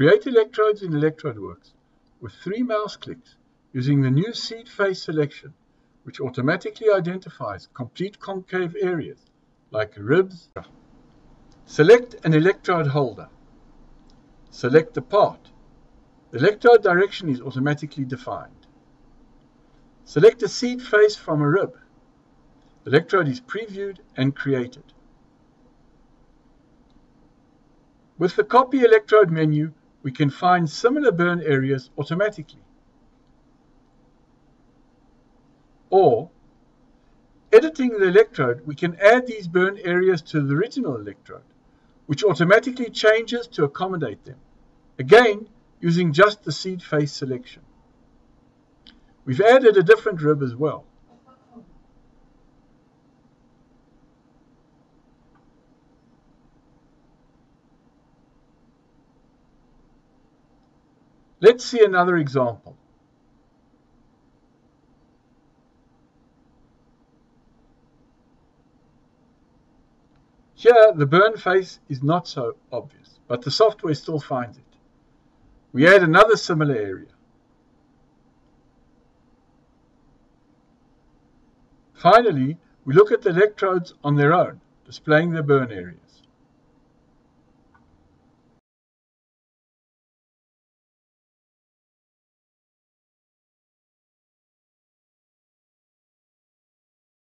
Create electrodes in ElectrodeWorks with three mouse clicks using the new seed face selection, which automatically identifies complete concave areas like ribs. Select an electrode holder. Select the part. The electrode direction is automatically defined. Select a seed face from a rib. The electrode is previewed and created. With the Copy Electrode menu, we can find similar burn areas automatically. Or, editing the electrode, we can add these burn areas to the original electrode, which automatically changes to accommodate them. Again, using just the seed face selection. We've added a different rib as well. Let's see another example. Here, the burn face is not so obvious, but the software still finds it. We add another similar area. Finally, we look at the electrodes on their own, displaying the burn areas.